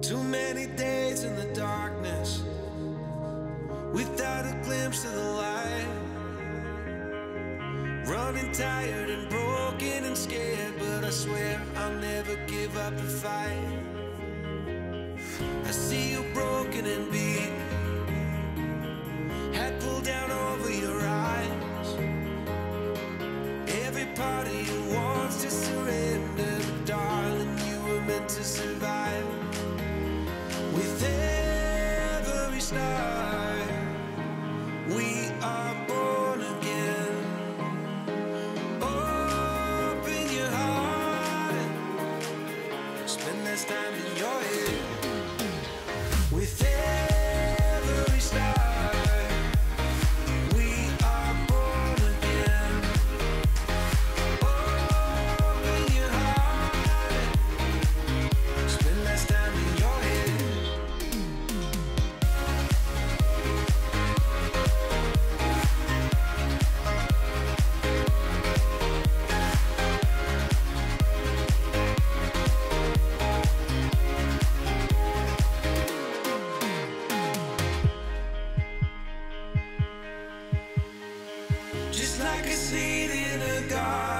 Too many days in the darkness without a glimpse of the light. Running tired and broken and scared, but I swear I'll never give up the fight. Survive. With every start, we are born again. Open your heart, spend less time in your head. Just like a seed in a garden.